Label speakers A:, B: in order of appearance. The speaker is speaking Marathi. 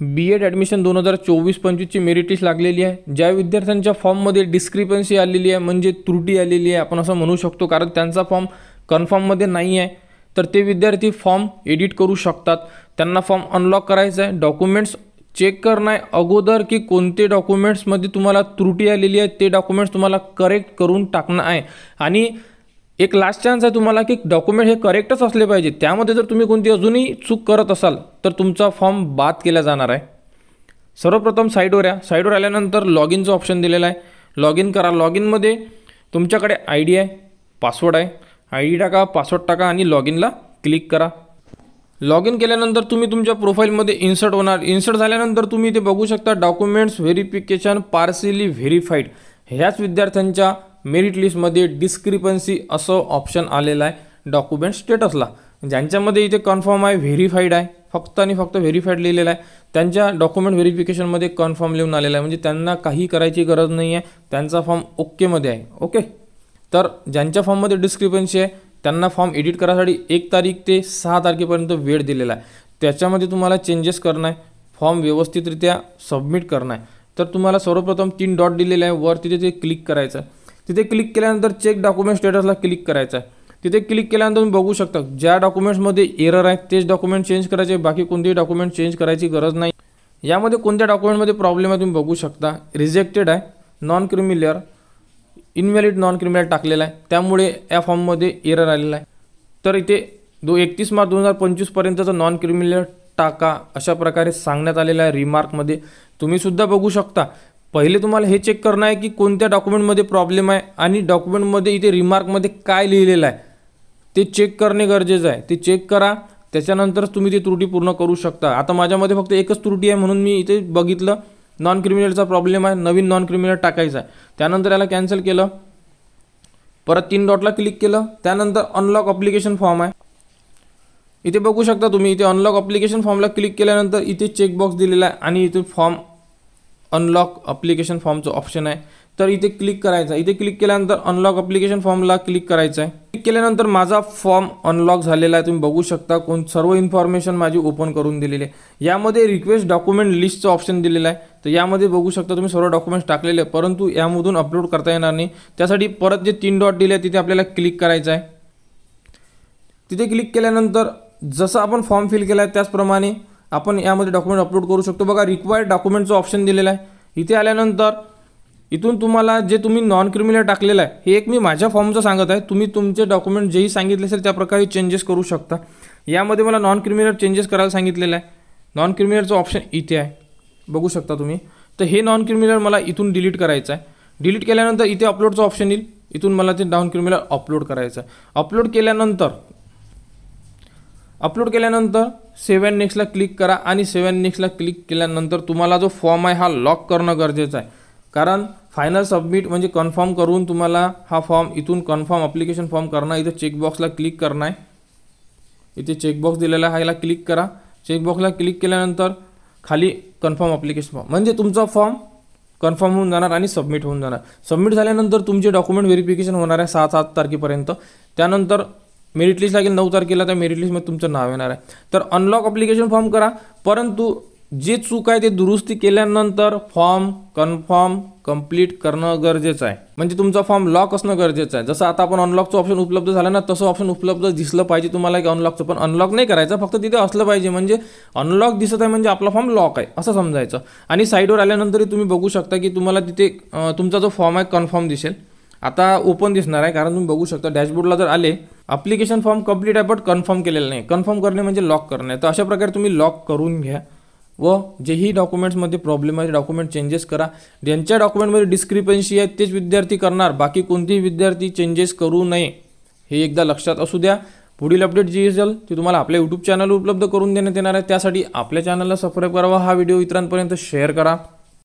A: बी एड ॲडमिशन दोन हजार चोवीस पंचवीसची मेरिट लिस्ट लागलेली आहे. ज्या विद्यार्थ्यांच्या फॉर्ममध्ये डिस्क्रिपन्सी आलेली आहे म्हणजे त्रुटी आलेली आहे आपण असं म्हणू शकतो कारण त्यांचा फॉर्म कन्फर्ममध्ये नाही आहे. तर ते विद्यार्थी फॉर्म एडिट करू शकतात. त्यांना फॉर्म अनलॉक करायचा आहे. डॉक्युमेंट्स चेक करणं आहे अगोदर की कोणते डॉक्युमेंट्समध्ये तुम्हाला त्रुटी आलेली आहे ते डॉक्युमेंट्स तुम्हाला करेक्ट करून टाकणं आहे. आणि एक लास्ट चान्स आहे तुम्हाला की डॉक्युमेंट हे करेक्टच असले पाहिजे. त्यामध्ये जर तुम्ही कोणती अजूनही चूक करत असाल तर तुमचा फॉर्म बाद केला जाणार आहे. सर्वप्रथम साईडवर या. साईटवर आल्यानंतर लॉग इनचं ऑप्शन दिलेलं आहे. लॉग इन करा. लॉग इनमध्ये तुमच्याकडे आय डी आहे पासवर्ड आहे. आय डी टाका पासवर्ड टाका आणि लॉग इनला क्लिक करा. लॉग इन केल्यानंतर तुम्ही तुमच्या प्रोफाईलमध्ये इन्सर्ट होणार. इन्सर्ट झाल्यानंतर तुम्ही ते बघू शकता. डॉक्युमेंट्स व्हेरिफिकेशन पार्सली व्हेरीफाईड ह्याच विद्यार्थ्यांच्या मेरिट लिस्टमध्ये डिस्क्रिपन्सी असं ऑप्शन आलेलं आहे डॉक्युमेंट स्टेटसला ज्यांच्यामध्ये इथे कन्फर्म आहे व्हेरीफाईड आहे फक्त आणि फक्त व्हेरीफाईड लिहिलेलं आहे. त्यांच्या डॉक्युमेंट व्हेरिफिकेशनमध्ये कन्फर्म लिहून आलेलं आहे. म्हणजे त्यांना काही करायची गरज नाही आहे त्यांचा फॉर्म ओकेमध्ये आहे. ओके तर ज्यांच्या फॉर्ममध्ये डिस्क्रिपन्सी आहे त्यांना फॉर्म एडिट करायसाठी एक तारीख ते सहा तारखेपर्यंत वेळ दिलेला आहे. त्याच्यामध्ये तुम्हाला चेंजेस करणं आहे. फॉर्म व्यवस्थितरित्या सबमिट करणं आहे. तर तुम्हाला सर्वप्रथम तीन डॉट दिलेले आहे. वर तिथे ते क्लिक करायचं आहे. तिथे क्लिक केल्यानंतर चेक डॉक्युमेंट स्टेटसला क्लिक करायचं आहे. तिथे क्लिक केल्यानंतर तुम्ही बघू शकता ज्या डॉक्युमेंट्समध्ये एरर आहे तेच डॉक्युमेंट चेंज करायचे बाकी कोणतेही डॉक्युमेंट चेंज करायची गरज नाही. यामध्ये कोणत्या डॉक्युमेंटमध्ये प्रॉब्लेम आहे तुम्ही बघू शकता. रिजेक्टेड आहे non creamy layer invalid non criminal टाकलेला आहे. त्यामुळे या फॉर्ममध्ये एरर आलेला आहे. तर इथे दो एकतीस मार्च दोन हजार पंचवीसपर्यंतचं नॉन क्रिमिनल टाका अशा प्रकारे सांगण्यात आलेलं आहे रिमार्कमध्ये तुम्हीसुद्धा बघू शकता पहिले तुम्हाला हे चेक करणं आहे की कोणत्या डॉक्युमेंटमध्ये प्रॉब्लेम आहे आणि डॉक्युमेंटमध्ये इथे रिमार्कमध्ये काय लिहिलेलं आहे. ते चेक करणे गरजेचं आहे. ते चेक करा. त्याच्यानंतरच तुम्ही ती त्रुटी पूर्ण करू शकता. आता माझ्यामध्ये फक्त एकच त्रुटी आहे म्हणून मी इथे बघितलं. नॉन क्रिमिनलचा प्रॉब्लेम आहे. नवीन नॉन क्रिमिनल टाकायचा आहे. त्यानंतर याला कॅन्सल केलं. परत तीन डॉटला क्लिक केलं. त्यानंतर अनलॉक अप्लिकेशन फॉर्म आहे. इथे बघू शकता तुम्ही इथे अनलॉक अप्लिकेशन फॉर्मला क्लिक केल्यानंतर इथे चेकबॉक्स दिलेला आहे आणि इथे फॉर्म अनलॉक अप्लिकेशन फॉर्मचं ऑप्शन आहे. तर इथे क्लिक करायचं. आहे इथे क्लिक केल्यानंतर अनलॉक अप्लिकेशन फॉर्मला क्लिक करायचं आहे क्लिक केल्यानंतर माझा फॉर्म अनलॉक झालेला आहे. तुम्ही बघू शकता कोण सर्व इन्फॉर्मेशन माझी ओपन करून दिलेली आहे. यामध्ये रिक्वेस्ट डॉक्युमेंट लिस्टचं ऑप्शन दिलेलं आहे. तर यामध्ये बघू शकता तुम्ही सर्व डॉक्युमेंट्स टाकलेले आहे परंतु यामधून अपलोड करता येणार नाही. त्यासाठी परत जे तीन डॉट दिले आहे तिथे आपल्याला क्लिक करायचं आहे. तिथे क्लिक केल्यानंतर जसं आपण फॉर्म फिल केला आहे त्याचप्रमाणे आपण यामध्ये डॉक्युमेंट अपलोड करू शकतो. बघा रिक्वायर्ड डॉक्युमेंटचं ऑप्शन दिलेलं आहे. इथे आल्यानंतर इथून तुम्हाला जे तुम्ही नॉन क्रिमिनल टाकलेलं आहे हे एक मी माझ्या फॉर्मचं सांगत आहे. तुम्ही तुमचे डॉक्युमेंट जेही सांगितले असेल त्या प्रकारे चेंजेस करू शकता. यामध्ये मला नॉन क्रिमिनल चेंजेस करायला सांगितलेलं आहे. नॉन क्रिमिनलचं ऑप्शन इथे आहे. बघू शकता तुम्ही. तर हे नॉन क्रिमिनल मला इथून डिलीट करायचं आहे. डिलीट केल्यानंतर इथे अपलोडचं ऑप्शन येईल. इथून मला ते नॉन क्रिमिनल अपलोड करायचं आहे. अपलोड केल्यानंतर अपलोड केल्यानंतर सेवन नेक्स्टला क्लिक करा आणि सेवन नेक्स्टला क्लिक केल्यानंतर तुम्हाला जो फॉर्म आहे हा लॉक करणं गरजेचं आहे. कारण फायनल सबमिट म्हणजे कन्फर्म करून तुम्हाला हा फॉर्म इथून कन्फर्म अप्लिकेशन फॉर्म करणं इथं चेकबॉक्सला क्लिक करणं आहे. इथे चेकबॉक्स दिलेला आहे ह्याला क्लिक करा. चेकबॉक्सला क्लिक केल्यानंतर खाली कन्फर्म अप्लिकेशन फॉर्म म्हणजे तुमचा फॉर्म कन्फर्म होऊन जाणार आणि सबमिट होऊन जाणार. सबमिट झाल्यानंतर तुमचे डॉक्युमेंट व्हेरिफिकेशन होणार आहे सात सात तारखेपर्यंत. त्यानंतर मेरिट लिस्ट लागेल नऊ तारखेला त्या मेरिट लिस्टमध्ये तुमचं नाव येणार आहे. तर अनलॉक अप्लिकेशन फॉर्म करा. परंतु जे चूक आहे ते दुरुस्ती केल्यानंतर फॉर्म कन्फर्म कंप्लीट करणं गरजेचं आहे. म्हणजे तुमचा फॉर्म लॉक असणं गरजेचं आहे. जसं आता आपण अनलॉकचं ऑप्शन उपलब्ध झालं ना तसं ऑप्शन उपलब्ध दिसलं पाहिजे तुम्हाला की अनलॉकचं पण अनलॉक नाही करायचं फक्त तिथे असलं पाहिजे. म्हणजे अनलॉक दिसत आहे म्हणजे आपला फॉर्म लॉक आहे असं समजायचं. आणि साईडवर आल्यानंतरही तुम्ही बघू शकता की तुम्हाला तिथे तुमचा जो फॉर्म आहे कन्फर्म दिसेल. आता ओपन दिसणार आहे कारण तुम्ही बघू शकता डॅशबोर्डला जर आले अप्लिकेशन फॉर्म कंप्लीट आहे बट कन्फर्म केलेलं नाही. कन्फर्म करणे म्हणजे लॉक करणे. तर अशा प्रकारे तुम्ही लॉक करून घ्या व जेही डॉक्युमेंट्समध्ये प्रॉब्लेम आहे डॉक्युमेंट चेंजेस करा. ज्यांच्या डॉक्युमेंटमध्ये डिस्क्रिपन्सी आहे तेच विद्यार्थी करणार. बाकी कोणतेही विद्यार्थी चेंजेस करू नये. हे एकदा लक्षात असू द्या. पुढील अपडेट जी असेल ती तुम्हाला आपल्या यूट्यूब चॅनल उपलब्ध करून देण्यात येणार आहे. त्यासाठी आपल्या चॅनलला सबस्क्राईब करावा हा व्हिडिओ इतरांपर्यंत शेअर करा.